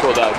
Pulled out.